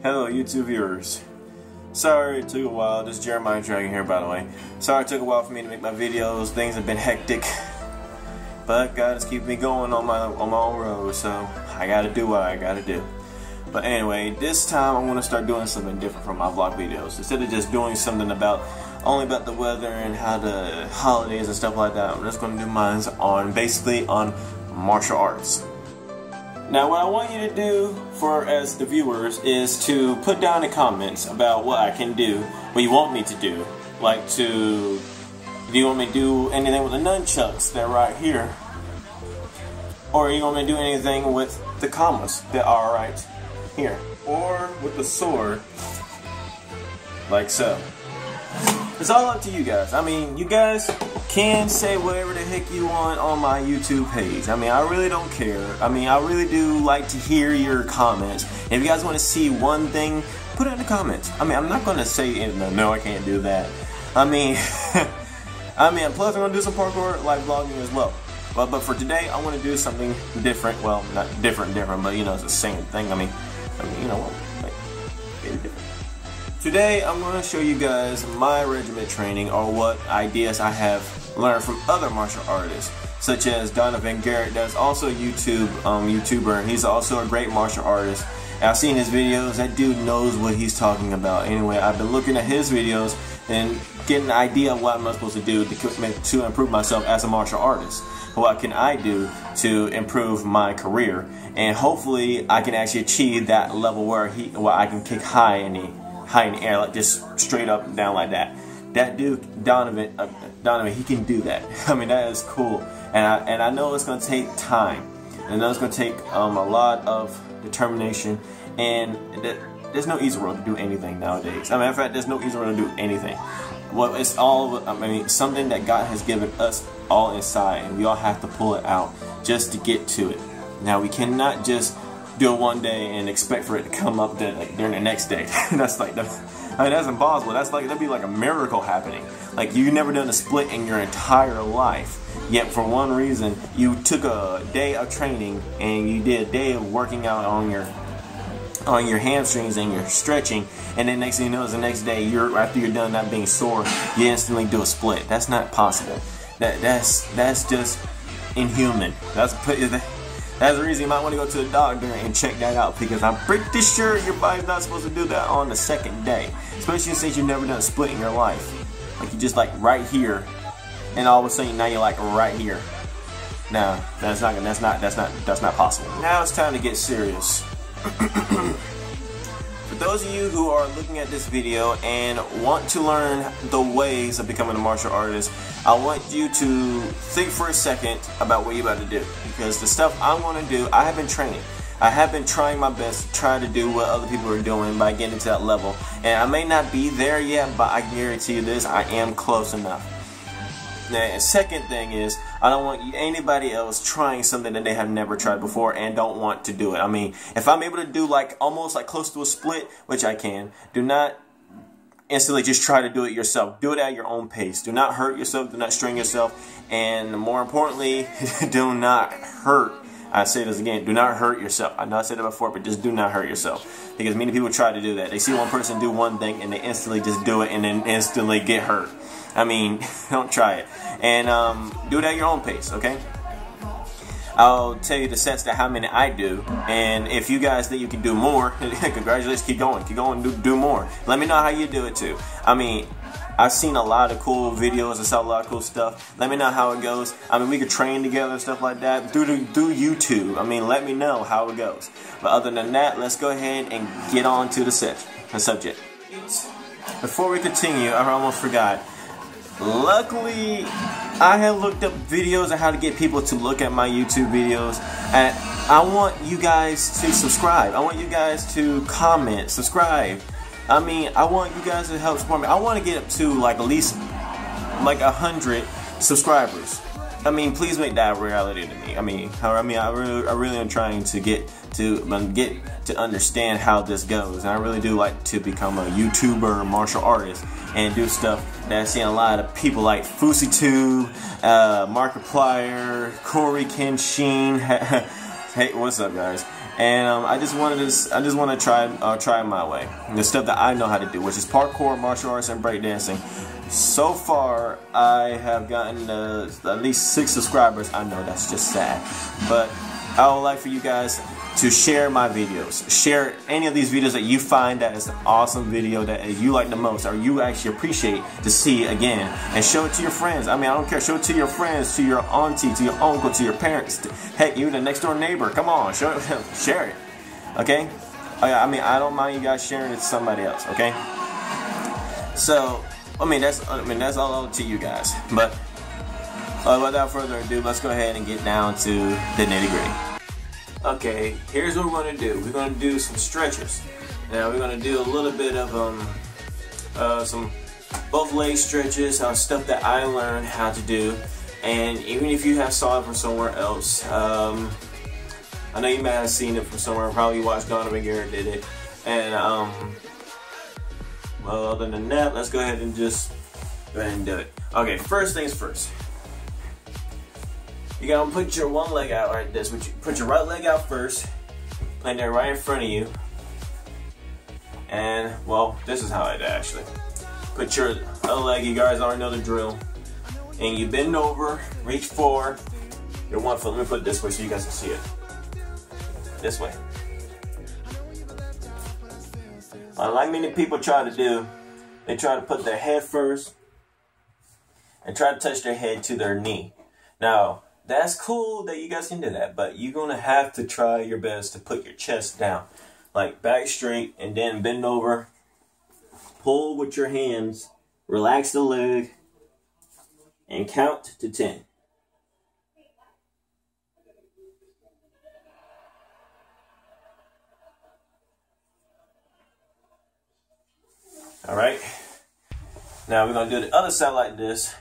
Hello, YouTube viewers. Sorry it took a while. This is Jeremyah Dragon here, by the way. Sorry it took a while for me to make my videos. Things have been hectic, but God is keeping me going on my on my own road. So I gotta do what I gotta do. But anyway, this time I'm gonna start doing something different from my vlog videos. Instead of just doing something about only about the weather and how the holidays and stuff like that, I'm just gonna do mine on basically on martial arts. Now what I want you to do for as the viewers is to put down the comments about what I can do, what you want me to do. Like to, do you want me to do anything with the nunchucks that are right here. Or you want me to do anything with the kamas that are right here. Or with the sword, like so. It's all up to you guys. I mean, you guys can say whatever the heck you want on my YouTube page. I mean, I really don't care. I mean, I really do like to hear your comments. If you guys want to see one thing, put it in the comments. I mean, I'm not going to say, no, no, I can't do that. I mean, I mean, plus I'm going to do some parkour live vlogging as well. But, but for today, I want to do something different. Well, not different, different, but you know, it's the same thing. I mean, I mean, you know what? Today I'm going to show you guys my regiment training or what ideas I have learned from other martial artists such as Donovan Garrett that's also a YouTube um, YouTuber and he's also a great martial artist. I've seen his videos that dude knows what he's talking about. Anyway I've been looking at his videos and getting an idea of what I'm supposed to do to, to improve myself as a martial artist. What can I do to improve my career? And hopefully I can actually achieve that level where he where I can kick high in the high in air, like just straight up and down like that. That dude, Donovan, uh, Donovan, he can do that. I mean, that is cool. And I, and I know it's going to take time. And I know it's going to take um, a lot of determination. And there's no easy road to do anything nowadays. I mean, in fact, there's no easy road to do anything. Well, it's all, I mean, something that God has given us all inside. And we all have to pull it out just to get to it. Now, we cannot just do it one day and expect for it to come up like, during the next day. that's like, I mean, that's impossible. That's like, that'd be like a miracle happening. Like, you never done a split in your entire life. Yet, for one reason, you took a day of training and you did a day of working out on your on your hamstrings and your stretching, and then next thing you know is the next day, you're after you're done not being sore, you instantly do a split. That's not possible. That that's that's just inhuman. That's that's the reason you might want to go to the doctor and check that out because I'm pretty sure your body's not supposed to do that on the second day. Especially since you've never done a split in your life. Like you just like right here and all of a sudden now you're like right here. No, that's not that's not that's not that's not possible. Now it's time to get serious. Those of you who are looking at this video and want to learn the ways of becoming a martial artist, I want you to think for a second about what you're about to do. Because the stuff I'm going to do, I have been training. I have been trying my best to try to do what other people are doing by getting to that level. And I may not be there yet, but I guarantee you this, I am close enough. Now, second thing is, I don't want anybody else trying something that they have never tried before and don't want to do it. I mean, if I'm able to do like almost like close to a split, which I can, do not instantly just try to do it yourself. Do it at your own pace. Do not hurt yourself. Do not strain yourself. And more importantly, do not hurt. I say this again, do not hurt yourself. I know I said it before, but just do not hurt yourself. Because many people try to do that. They see one person do one thing and they instantly just do it and then instantly get hurt. I mean, don't try it. And um, do it at your own pace, okay? I'll tell you the sets that how many I do, and if you guys think you can do more, congratulations, keep going, keep going, do, do more. Let me know how you do it too. I mean, I've seen a lot of cool videos and saw a lot of cool stuff. Let me know how it goes. I mean, we could train together and stuff like that through through YouTube. I mean, let me know how it goes. But other than that, let's go ahead and get on to the set, the subject. Before we continue, I almost forgot. Luckily, I have looked up videos on how to get people to look at my YouTube videos, and I want you guys to subscribe. I want you guys to comment, subscribe. I mean, I want you guys to help support me. I want to get up to like at least like a hundred subscribers. I mean, please make that reality to me. I mean, I mean, I really, I really am trying to get to um, get to understand how this goes, and I really do like to become a YouTuber, martial artist, and do stuff that I've seen a lot of people like FouseyTube, uh, Markiplier, Corey Kenshin. hey, what's up, guys? and um, I just wanted to I just want to try uh, try my way the stuff that I know how to do, which is parkour, martial arts, and breakdancing. So far, I have gotten uh, at least six subscribers. I know that's just sad, but I would like for you guys to share my videos. Share any of these videos that you find that is an awesome video that you like the most or you actually appreciate to see again and show it to your friends. I mean, I don't care. Show it to your friends, to your auntie, to your uncle, to your parents. Heck, even the next door neighbor. Come on, show it, share it. Okay? I mean, I don't mind you guys sharing it to somebody else. Okay? So, I mean, that's I mean that's all up to you guys. But uh, without further ado, let's go ahead and get down to the nitty gritty. Okay, here's what we're going to do. We're going to do some stretches. Now we're going to do a little bit of um, uh, some both leg stretches, uh, stuff that I learned how to do. And even if you have saw it from somewhere else, um, I know you might have seen it from somewhere. Probably watched Conor McGregor did it. And um, well, other than that, let's go ahead and just go ahead and do it. Okay, first things first. You gotta put your one leg out like this. Put your right leg out first. Plant it right in front of you. And, well, this is how I actually. Put your other leg, you guys already know the drill. And you bend over, reach forward. Your one foot, let me put it this way so you guys can see it. This way. Like many people try to do, they try to put their head first and try to touch their head to their knee. Now, that's cool that you guys can do that, but you're gonna have to try your best to put your chest down. Like back straight and then bend over. Pull with your hands, relax the leg, and count to 10. All right. Now we're gonna do the other side like this.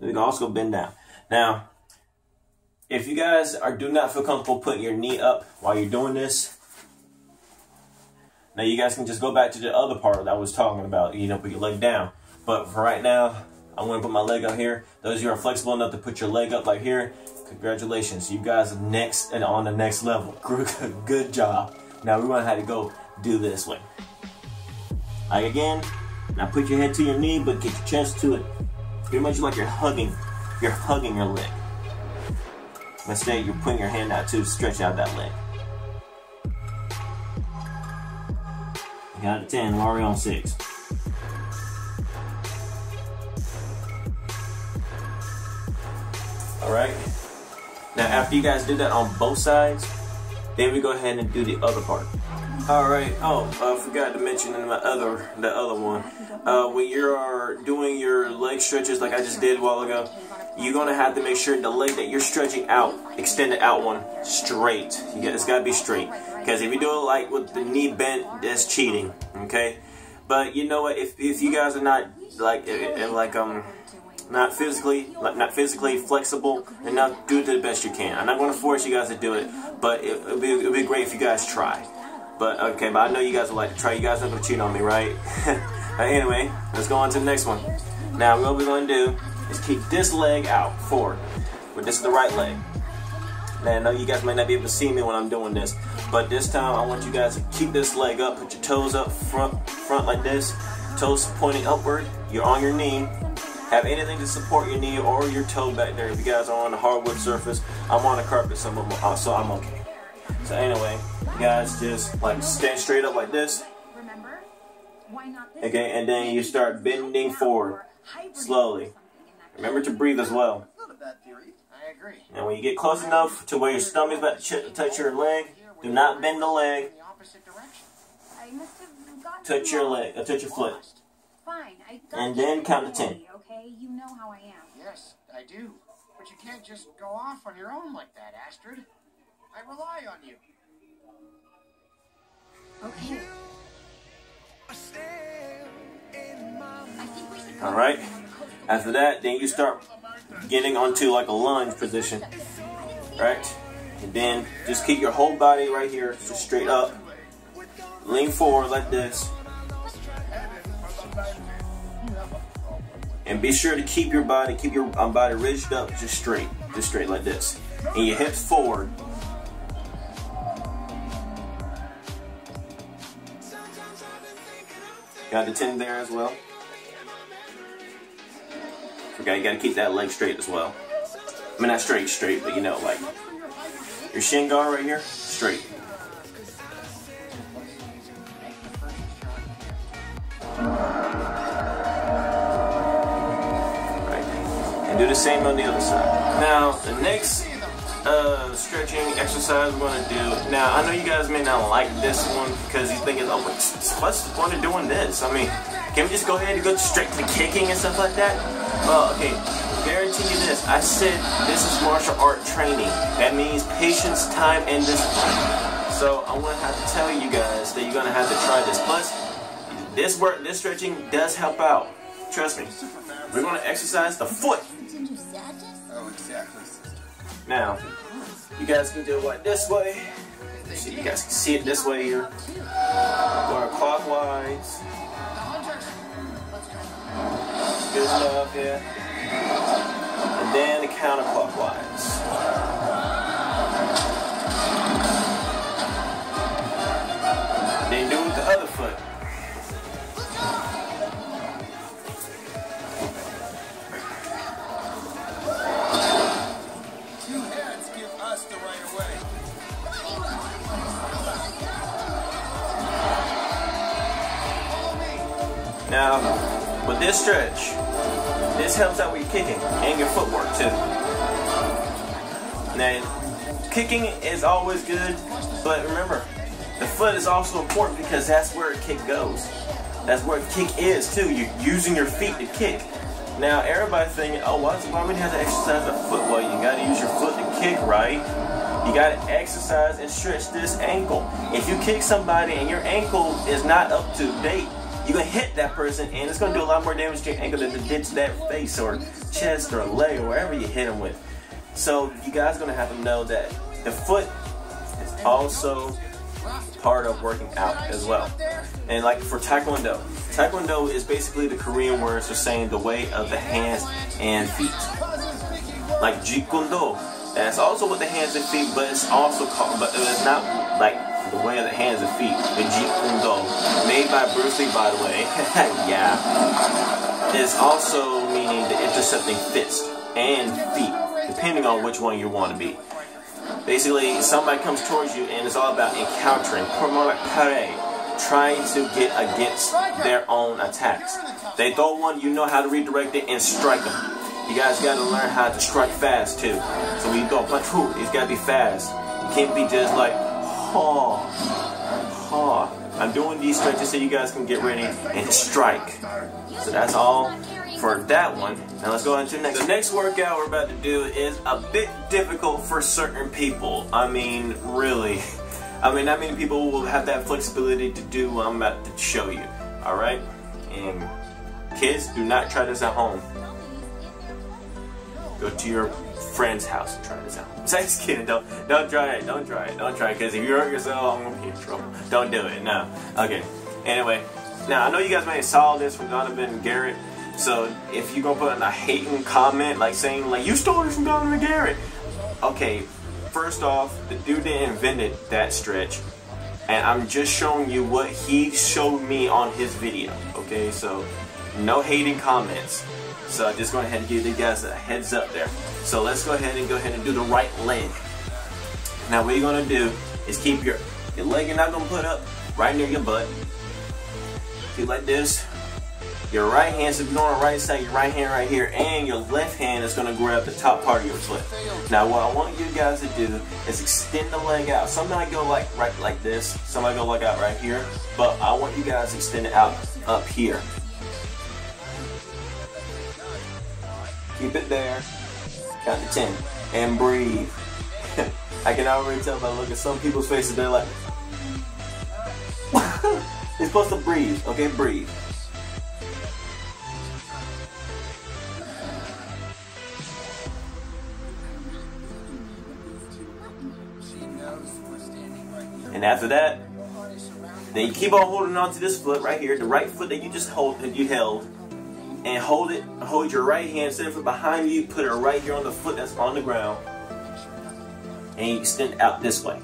You can also bend down. Now, if you guys are do not feel comfortable putting your knee up while you're doing this, now you guys can just go back to the other part that I was talking about. You know, put your leg down. But for right now, I'm to put my leg up here. Those you are flexible enough to put your leg up like here, congratulations. You guys are next and on the next level. Good job. Now we're to have to go do this way. Like again, now put your head to your knee, but get your chest to it. Pretty much like you're hugging, you're hugging your leg. Instead, you're putting your hand out to stretch out that leg. You got a 10, Laurie on 6. Alright. Now after you guys do that on both sides, then we go ahead and do the other part. Alright, oh, I forgot to mention in my other, the other one uh, when you're doing your leg stretches like I just did a while ago, you're going to have to make sure the leg that you're stretching out, extend it out one straight. Get, it's got to be straight. Because if you do it like with the knee bent, that's cheating. Okay? But you know what? If, if you guys are not like eh, eh, like um not physically like not physically flexible enough, do it the best you can. I'm not going to force you guys to do it, but it'll be, it'd be great if you guys try. But okay, but I know you guys would like to try. You guys aren't to cheat on me, right? But anyway, let's go on to the next one. Now, what we're going to do is keep this leg out forward. But this is the right leg. Now, I know you guys might not be able to see me when I'm doing this, but this time I want you guys to keep this leg up, put your toes up front, front like this, toes pointing upward, you're on your knee, have anything to support your knee or your toe back there. If you guys are on a hardwood surface, I'm on a carpet, so I'm, uh, so I'm okay. So anyway, you guys just like stand straight up like this, Okay, and then you start bending forward slowly. Remember to breathe as well. And when you get close enough to where your stomach is about to touch your leg, do not bend the leg. Touch your leg, uh, touch your foot. And then count to ten. Okay, you know how I am. Yes, I do. But you can't just go off on your own like that, Astrid. I rely on you. Okay. All right. After that, then you start getting onto like a lunge position, right? And then just keep your whole body right here, just straight up. Lean forward like this. And be sure to keep your body, keep your um, body ridged up, just straight, just straight like this. And your hips forward. Got the 10 there as well. Forgot you gotta keep that leg straight as well. I mean, not straight, straight, but you know, like your shin guard right here, straight. Right. And do the same on the other side. Now, the next uh, stretching exercise we're going to do. Now, I know you guys may not like this one because you're thinking, oh, what's the point of doing this? I mean, can we just go ahead and go straight to kicking and stuff like that? Well, okay, guarantee you this. I said this is martial art training. That means patience, time, and discipline. So I'm gonna have to tell you guys that you're gonna have to try this. Plus, this work, this stretching does help out. Trust me. We're gonna exercise the foot. Oh, exactly. Now, you guys can do it like this way. You guys can see it this way here. Going clockwise. Good stuff, yeah. And then the counterclockwise. This helps out with your kicking and your footwork too. Now, kicking is always good, but remember, the foot is also important because that's where a kick goes. That's where a kick is too. You're using your feet to kick. Now, everybody's thinking, oh, why, why would you have to exercise the foot? Well, you got to use your foot to kick, right? You got to exercise and stretch this ankle. If you kick somebody and your ankle is not up to date, going to hit that person and it's to do a lot more damage to your ankle than it did to that face or chest or leg or wherever you hit them with. So you guys to have to know that the foot is also part of working out as well. And like for Taekwondo, Taekwondo is basically the Korean words for saying the way of the hands and feet. Like Jeet that's also with the hands and feet, but it's also called, but it's not like the way of the hands and feet. The Jeet Kune Do, made by Bruce Lee, by the way. yeah. It's also meaning the intercepting fist and feet, depending on which one you want to be. Basically, somebody comes towards you and it's all about encountering, more trying to get against their own attacks. They throw one, you know how to redirect it and strike them. You guys got to learn how to strike fast too. So when you a punch, it's got to be fast. You can't be just like, ha, ha. I'm doing these stretches so you guys can get ready and strike. So that's all for that one. Now let's go on to the next. The next workout we're about to do is a bit difficult for certain people. I mean, really. I mean, not many people will have that flexibility to do what I'm about to show you. All right? And kids, do not try this at home. Go to your friend's house and try this out. Just kidding. Don't don't try it. Don't try it. Don't try it. Because if you hurt yourself, I'm gonna be in trouble. Don't do it. No. Okay. Anyway, now I know you guys may have saw this from Donovan and Garrett. So if you're gonna put in a hating comment like saying like you stole this from Donovan Garrett, okay. First off, the dude didn't invented that stretch, and I'm just showing you what he showed me on his video. Okay, so no hating comments. So I'm just going ahead and give you guys a heads up there. So let's go ahead and go ahead and do the right leg. Now what you're gonna do is keep your your leg you're not gonna put up right near your butt. Keep like this. Your right hand, so if you're on the right side, your right hand right here, and your left hand is gonna grab the top part of your foot. Now what I want you guys to do is extend the leg out. Some might go like right like this, some might go like out right here, but I want you guys to extend it out up here. Keep it there. Count to 10. And breathe. I can already tell by look at some people's faces, they're like, You're supposed to breathe, okay? Breathe. And after that, then you keep on holding on to this foot right here, the right foot that you just hold, that you held, and hold it, hold your right hand, set it behind you, put it right here on the foot that's on the ground, and you extend out this way.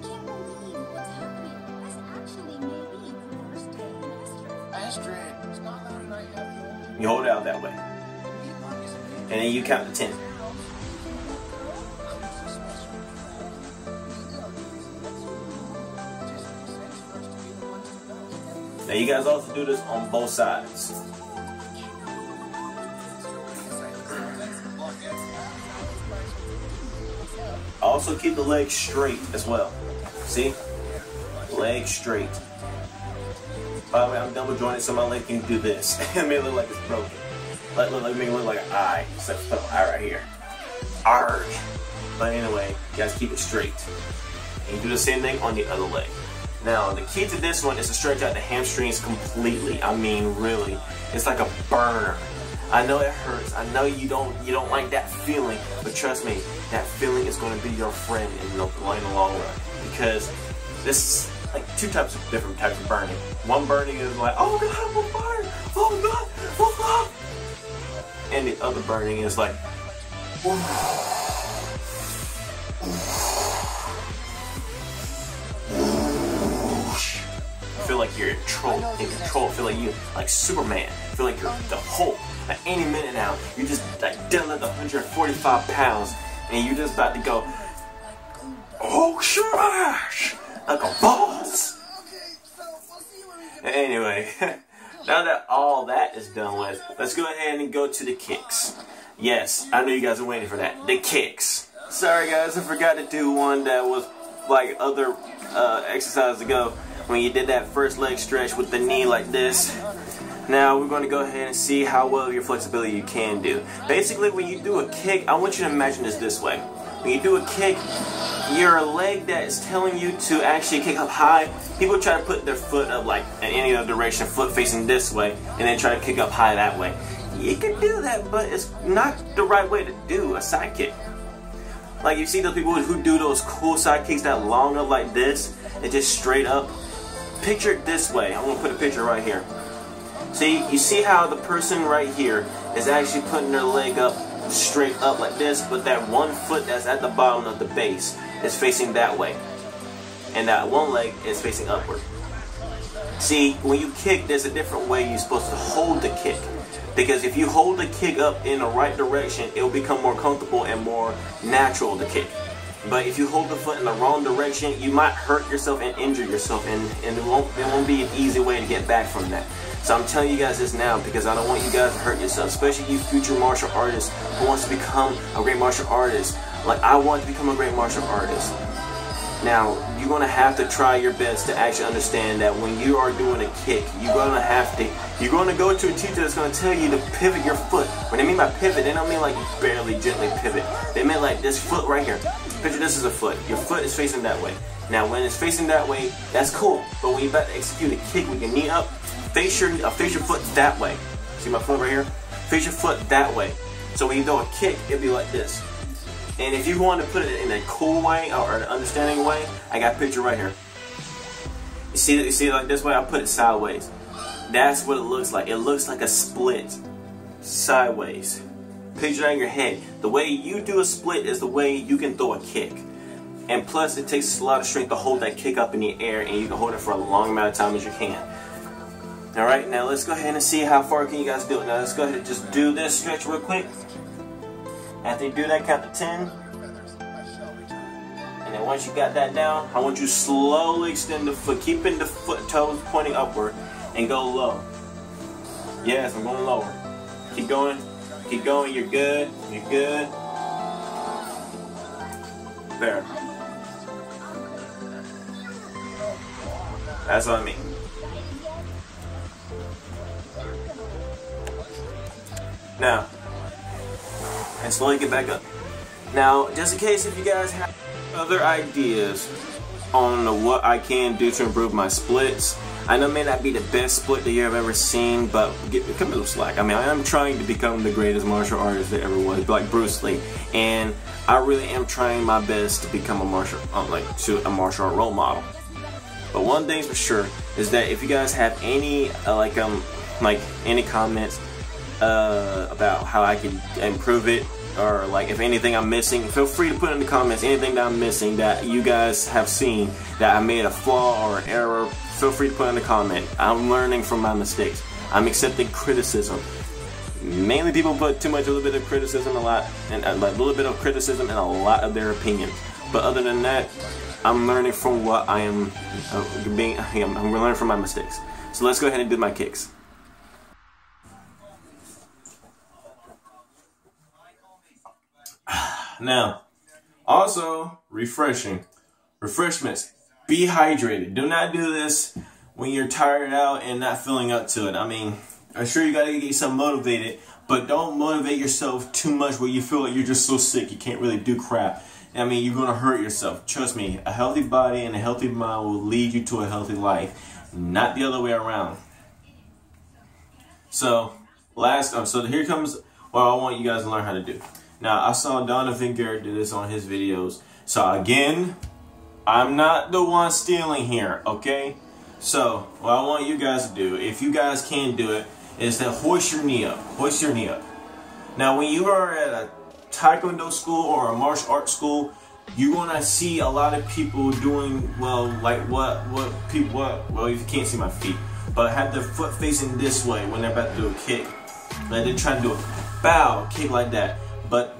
You hold it out that way. And then you count to 10. Now you guys also do this on both sides. Also keep the legs straight as well. See? Legs straight. By the way, I'm double jointed so my leg can do this. it may look like it's broken. Let, let, let me look like an eye. So put an eye right here. Arg. But anyway, you guys keep it straight. And you do the same thing on the other leg. Now, the key to this one is to stretch out the hamstrings completely. I mean, really. It's like a burner. I know it hurts. I know you don't you don't like that feeling, but trust me, that feeling is going to be your friend in the, long run. Because this is like two types of different types of burning. One burning is like, oh god, I'm on fire! Oh god, oh god! And the other burning is like, feel like you're in control, in control. Feel like you, like Superman. Feel like you're the Hulk. At any minute now, you just like deadlift 145 pounds, and you're just about to go, oh smash, like a boss. Anyway, now that all that is done with, let's go ahead and go to the kicks. Yes, I know you guys are waiting for that. The kicks. Sorry guys, I forgot to do one that was like other uh, exercises ago when you did that first leg stretch with the knee like this. Now we're going to go ahead and see how well your flexibility you can do. Basically when you do a kick, I want you to imagine this this way. When you do a kick, your leg that is telling you to actually kick up high, people try to put their foot up like in any other direction, foot facing this way, and then try to kick up high that way. You can do that, but it's not the right way to do a side kick. Like you see those people who do those cool side kicks that long up like this, and just straight up. Picture it this way. I'm gonna put a picture right here. See, you see how the person right here is actually putting their leg up straight up like this, but that one foot that's at the bottom of the base is facing that way. And that one leg is facing upward. See, when you kick, there's a different way you're supposed to hold the kick. Because if you hold the kick up in the right direction, it will become more comfortable and more natural to kick. But if you hold the foot in the wrong direction, you might hurt yourself and injure yourself, and, and it, won't, it won't be an easy way to get back from that. So I'm telling you guys this now because I don't want you guys to hurt yourself, especially you future martial artists who wants to become a great martial artist. Like I want to become a great martial artist. Now, you're going to have to try your best to actually understand that when you are doing a kick, you're going to have to, you're going to go to a teacher that's going to tell you to pivot your foot. When they mean by pivot, they don't mean like barely gently pivot. They mean like this foot right here. Picture this is a foot. Your foot is facing that way. Now, when it's facing that way, that's cool. But when you're about to execute a kick with your knee up, face your, uh, face your foot that way. See my foot right here? Face your foot that way. So when you do a kick, it'll be like this. And if you want to put it in a cool way or an understanding way, I got a picture right here. You see you see it like this way? I put it sideways. That's what it looks like. It looks like a split sideways. Picture that in your head. The way you do a split is the way you can throw a kick. And plus, it takes a lot of strength to hold that kick up in the air, and you can hold it for a long amount of time as you can. All right, now let's go ahead and see how far can you guys do it. Now let's go ahead and just do this stretch real quick. After you do that, count to 10. And then once you got that down, I want you to slowly extend the foot, keeping the foot toes pointing upward, and go low. Yes, I'm going lower. Keep going. Keep going. You're good. You're good. There. That's what I mean. Now, and slowly get back up. Now, just in case if you guys have other ideas on what I can do to improve my splits, I know it may not be the best split that you have ever seen, but get, cut me a little slack. I mean, I am trying to become the greatest martial artist that ever was, like Bruce Lee, and I really am trying my best to become a martial, uh, like to a martial art role model. But one thing's for sure is that if you guys have any uh, like um like any comments uh, about how I can improve it or like if anything I'm missing, feel free to put in the comments anything that I'm missing that you guys have seen that I made a flaw or an error. Feel free to put in the comment. I'm learning from my mistakes. I'm accepting criticism. mainly people put too much, a little bit of criticism, a lot, and a little bit of criticism and a lot of their opinions. But other than that, I'm learning from what I am uh, being. I'm learning from my mistakes. So let's go ahead and do my kicks. Now, also refreshing. Refreshments. Be hydrated. Do not do this when you're tired out and not feeling up to it. I mean, I'm sure you gotta get yourself motivated, but don't motivate yourself too much where you feel like you're just so sick you can't really do crap. I mean, you're gonna hurt yourself. Trust me, a healthy body and a healthy mind will lead you to a healthy life, not the other way around. So, last, um, so here comes what I want you guys to learn how to do. Now, I saw Donovan Garrett do this on his videos. So again, I'm not the one stealing here, okay? So, what I want you guys to do, if you guys can do it, is to hoist your knee up. Hoist your knee up. Now, when you are at a taekwondo school or a martial arts school, you're gonna see a lot of people doing well, like what what people what well you can't see my feet, but have their foot facing this way when they're about to do a kick. Like they're trying to do a bow kick like that. But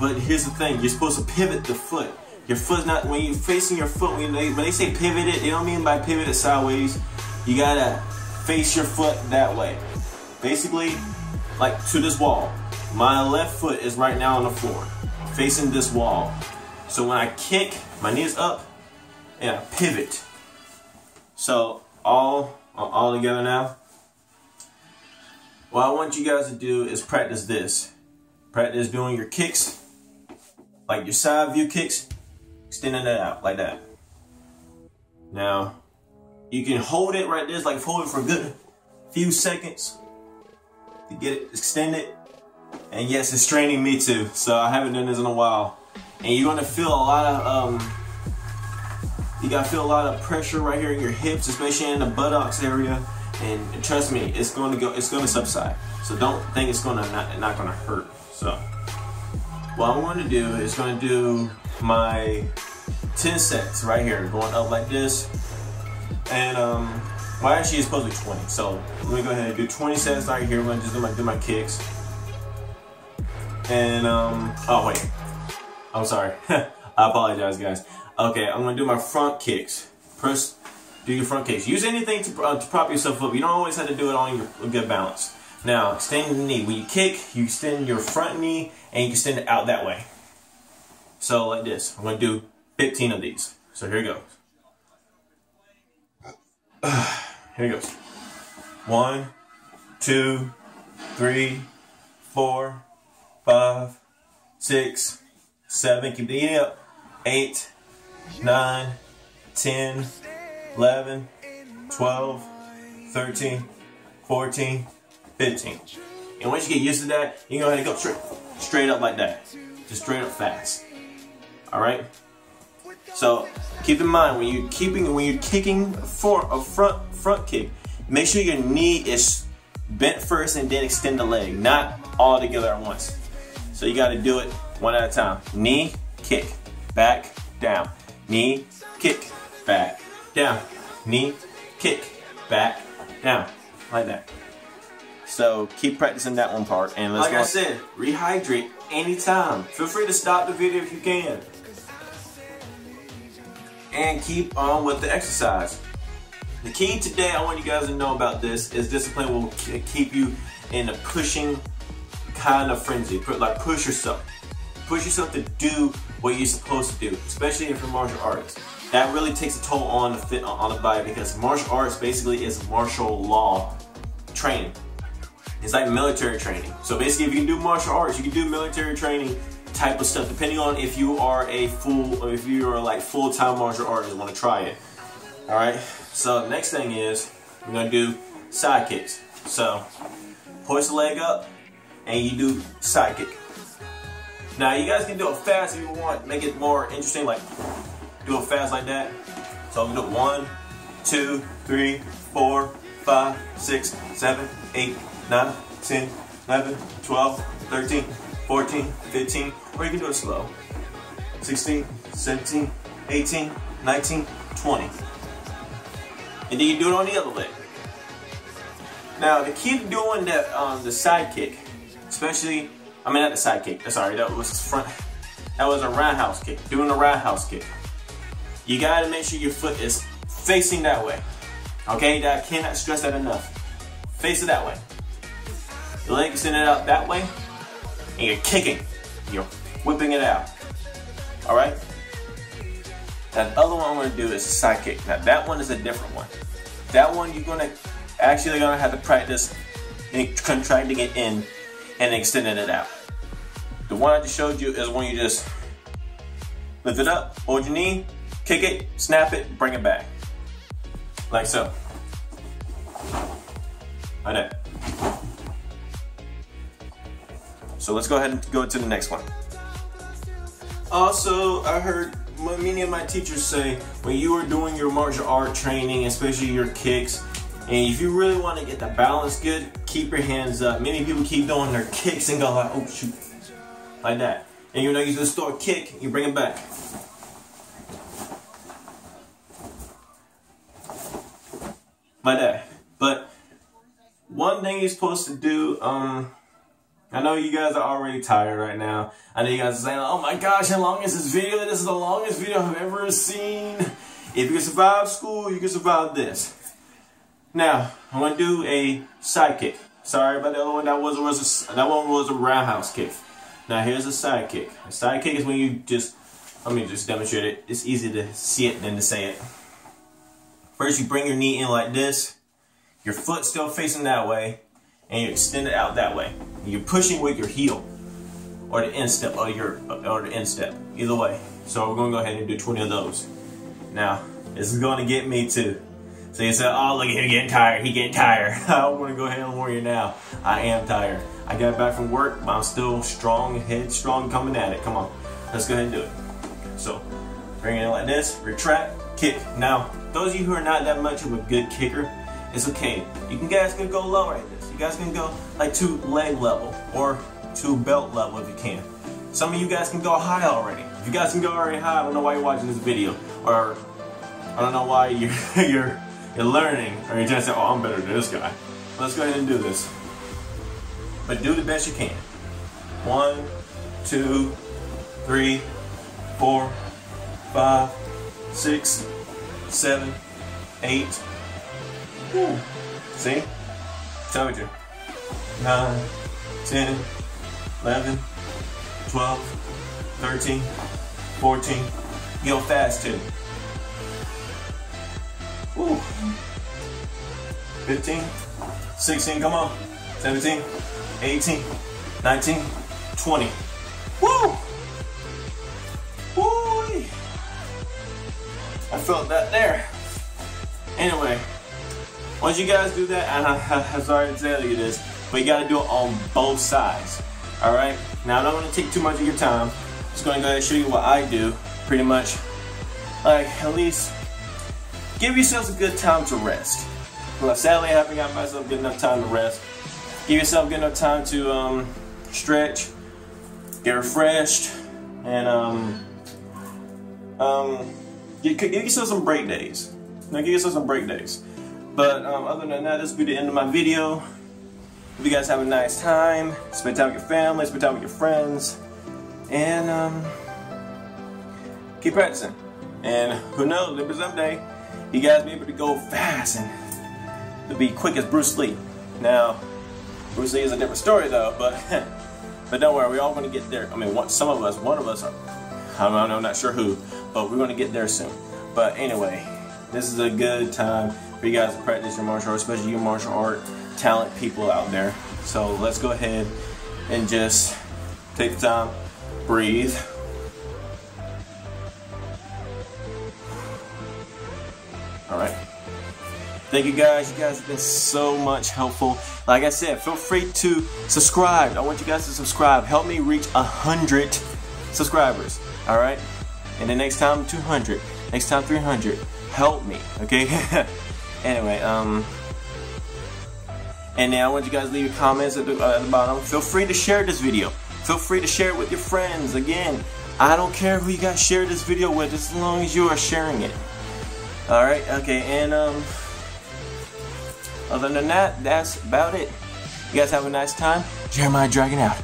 but here's the thing: you're supposed to pivot the foot. Your foot's not when you're facing your foot. When they when they say pivot it, they don't mean by pivot it sideways. You gotta face your foot that way. Basically, like to this wall. My left foot is right now on the floor, facing this wall. So when I kick, my knee is up, and I pivot. So all all together now. What I want you guys to do is practice this. Practice doing your kicks, like your side view kicks, extending it out like that. Now, you can hold it right there, like hold it for a good few seconds to get it extended. And yes, it's straining me too, so I haven't done this in a while. And you're gonna feel a lot of um, you gotta feel a lot of pressure right here in your hips, especially in the buttocks area. And trust me, it's going to go, it's going to subside. So don't think it's going to not, not going to hurt. So what I'm going to do is going to do my 10 sets right here, going up like this. And um, well actually it's supposed to be 20. So let me go ahead and do 20 sets right here. I'm going to just do my, do my kicks. And um, oh wait, I'm sorry. I apologize guys. Okay, I'm going to do my front kicks. Press, do your front kicks. Use anything to, uh, to prop yourself up. You don't always have to do it on your good balance. Now, extend the knee. When you kick, you extend your front knee and you extend it out that way. So like this. I'm going to do 15 of these. So here it goes. Here it goes. One, two, three, four, five, six, seven. Keep the knee up. Eight, nine, ten, eleven, twelve, thirteen, fourteen. 15. And once you get used to that, you can go ahead and go straight, straight up like that. Just straight up fast. All right. So keep in mind when you're keeping when you're kicking for a front front kick, make sure your knee is bent first and then extend the leg, not all together at once. So you got to do it one at a time. Knee, kick, back, down. Knee, kick, back, down. Knee, kick, back, down. Like that. So keep practicing that one part. And let's like go. I said, rehydrate anytime. Feel free to stop the video if you can. And keep on with the exercise. The key today I want you guys to know about this is discipline will keep you in a pushing kind of frenzy. Like push yourself. Push yourself to do what you're supposed to do, especially if you're martial artist. That really takes a toll on the fit on the body because martial arts basically is martial law training. It's like military training. So basically, if you can do martial arts, you can do military training type of stuff, depending on if you are a full, if you are like full-time martial artist, want to try it. All right. So next thing is we're gonna do side kicks. So hoist the leg up, and you do side kick. Now you guys can do it fast if you want, make it more interesting, like do it fast like that. So I'm gonna do one, two, three, four, five, six, seven, eight, 9, 10, 11, 12, 13, 14, 15, or you can do it slow. 16, 17, 18, 19, 20. And then you do it on the other leg. Now to keep doing that, um, the side kick, especially I mean not the side kick. Sorry, that was front. That was a roundhouse kick. Doing a roundhouse kick. You gotta make sure your foot is facing that way. Okay, I cannot stress that enough. Face it that way. Your leg extended out that way, and you're kicking. You're whipping it out. All right. That other one I'm gonna do is a side kick. Now that one is a different one. That one you're gonna actually gonna have to practice contracting it in and extending it out. The one I just showed you is when you just lift it up, hold your knee, kick it, snap it, bring it back. Like so. Like that. So let's go ahead and go to the next one. Also, I heard many of my teachers say when you are doing your martial art training, especially your kicks, and if you really want to get the balance good, keep your hands up. Many people keep doing their kicks and go like, oh shoot, like that. And you know you just throw a kick, you bring it back. Like that. But one thing you're supposed to do, um, I know you guys are already tired right now. I know you guys are saying, oh my gosh, how long is this video? This is the longest video I've ever seen. If you can survive school, you can survive this. Now, I'm gonna do a side kick. Sorry about the other one. That was, was a, that one was a roundhouse kick. Now here's a side kick. A side kick is when you just, let me just demonstrate it. It's easy to see it than to say it. First, you bring your knee in like this. Your foot still facing that way and you extend it out that way. You're pushing with your heel or the instep or your or the instep. Either way. So we're gonna go ahead and do 20 of those. Now, this is gonna get me too. So you said, oh look at him getting tired, he getting tired. I wanna go ahead and warn you now. I am tired. I got back from work, but I'm still strong, headstrong coming at it. Come on, let's go ahead and do it. So, bring it in like this, retract, kick. Now, those of you who are not that much of a good kicker, it's okay. You can guys can go low right this. You guys can go like to leg level or to belt level if you can. Some of you guys can go high already. If you guys can go already high, I don't know why you're watching this video. Or I don't know why you're you're you're learning or you're just saying, oh I'm better than this guy. Let's go ahead and do this. But do the best you can. One, two, three, four, five, six, seven, eight. See? Told you. 9, 10, 11, 12, 13, 14. Go fast too. Woo. 15, 16, come on. 17, 18, 19, 20. Woo! Woo! I felt that there. Anyway, once you guys do that, and I, am sorry to tell you this, but you gotta do it on both sides. Alright? Now I don't wanna take too much of your time. I'm just gonna go ahead and show you what I do. Pretty much, like, at least give yourselves a good time to rest. Well, sadly, I haven't got myself good enough time to rest. Give yourself good enough time to um, stretch, get refreshed, and um, um, give, give yourself some break days. Now, give yourself some break days. But um, other than that, this will be the end of my video. Hope you guys have a nice time. Spend time with your family, spend time with your friends. And um, keep practicing. And who knows, maybe someday you guys be able to go fast and to be quick as Bruce Lee. Now, Bruce Lee is a different story though, but but don't worry, we're all going to get there. I mean, one, some of us, one of us, are, I don't know, I'm not sure who, but we're going to get there soon. But anyway, this is a good time for you guys to practice your martial art, especially you martial art talent people out there. So let's go ahead and just take the time, breathe. All right. Thank you guys. You guys have been so much helpful. Like I said, feel free to subscribe. I want you guys to subscribe. Help me reach a hundred subscribers. All right. And the next time 200. Next time 300. Help me. Okay. Anyway, um, and now I want you guys to leave your comments at the, uh, at the bottom. Feel free to share this video. Feel free to share it with your friends. Again, I don't care who you guys share this video with as long as you are sharing it. Alright, okay, and um, other than that, that's about it. You guys have a nice time. Jeremyah Dragon out.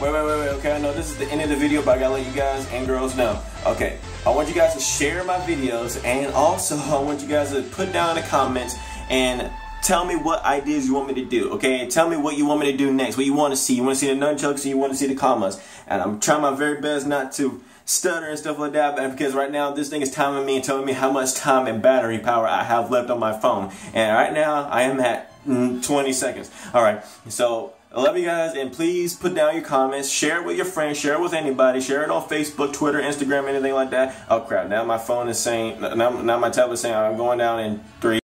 Wait, wait, wait, wait, okay, I know this is the end of the video, but I gotta let you guys and girls know. Okay, I want you guys to share my videos, and also I want you guys to put down in the comments and tell me what ideas you want me to do, okay? Tell me what you want me to do next, what you want to see. You want to see the nunchucks, and you want to see the kamas. And I'm trying my very best not to stutter and stuff like that, but because right now this thing is timing me and telling me how much time and battery power I have left on my phone. And right now I am at mm, 20 seconds. All right, so I love you guys, and please put down your comments. Share it with your friends. Share it with anybody. Share it on Facebook, Twitter, Instagram, anything like that. Oh crap! Now my phone is saying. Now, now my tablet is saying I'm going down in three.